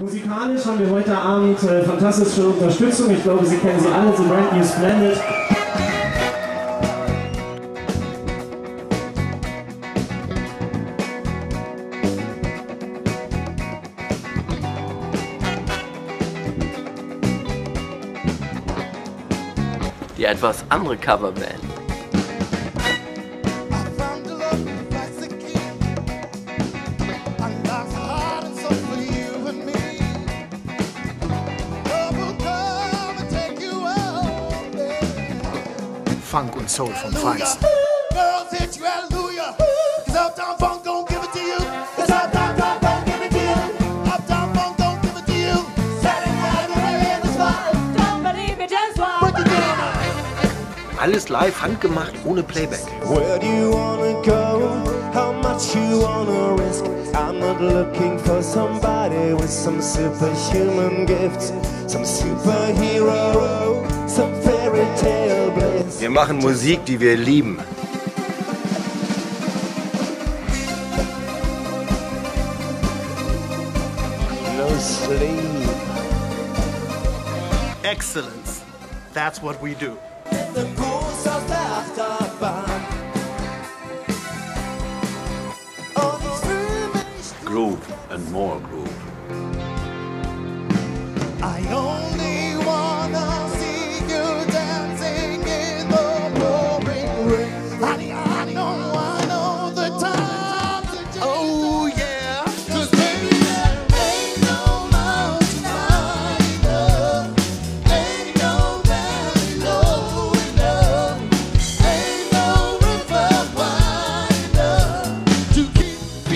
Musikalisch haben wir heute Abend äh, fantastische Unterstützung. Ich glaube, Sie kennen sie alle, The Brand New Splendid. Die etwas andere Coverband. Funk und Soul vom Feinsten. Girls you, hallelujah. Cause Uptown Funk give it to you. Cause Uptown Funk give it to you. Uptown Funk give it to you. Saturday night, we're in the spot. Don't believe me, just watch. Break it down. Alles live, handgemacht, ohne Playback. Where do you wanna go? How much you wanna risk? I'm not looking for somebody with some superhuman gifts, some superhero, some fairy tale. Wir machen Musik, die wir lieben. No sleep. Excellence. That's what we do. Groove and more groove.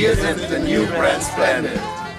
years into the new brand splendid.